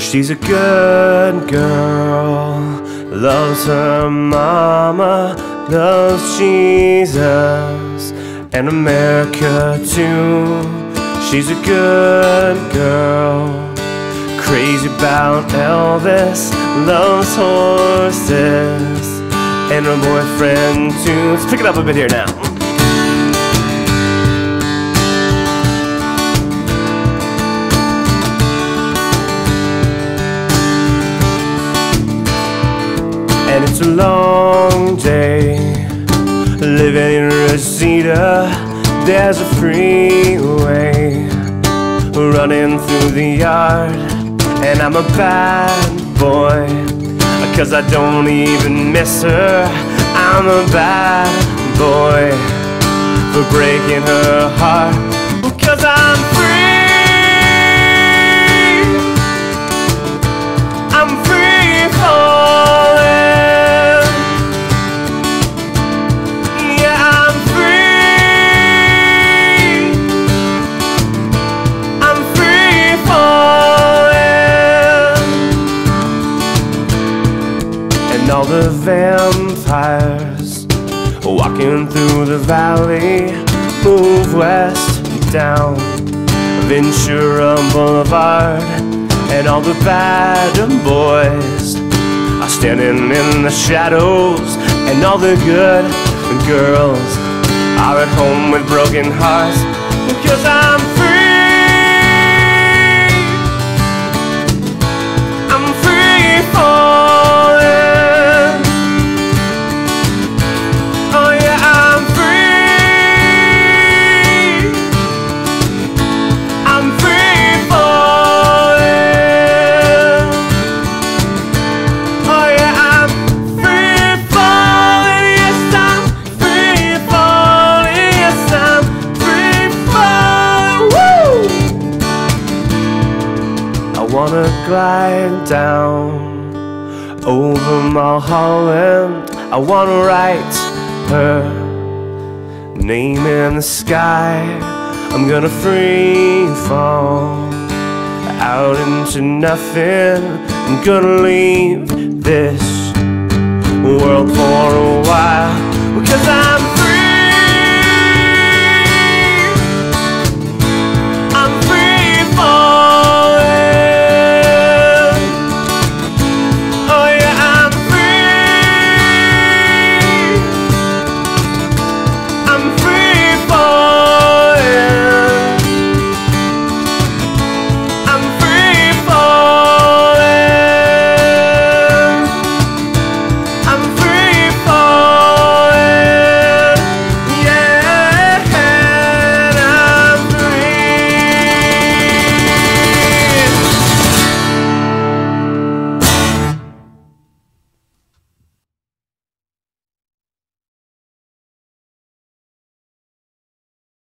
She's a good girl, loves her mama, loves Jesus and America too. She's a good girl, crazy about Elvis, loves horses and her boyfriend too. Let's pick it up a bit here now. And it's a long day living in Reseda. There's a freeway running through the yard, and I'm a bad boy. Cause I don't even miss her. I'm a bad boy for breaking her heart. Cause I'm the vampires walking through the valley move west down Ventura Boulevard. And all the bad boys are standing in the shadows, and all the good girls are at home with broken hearts because I'm wanna glide down over Mulholland. I wanna write her name in the sky. I'm gonna free fall out into nothing. I'm gonna leave this world for a while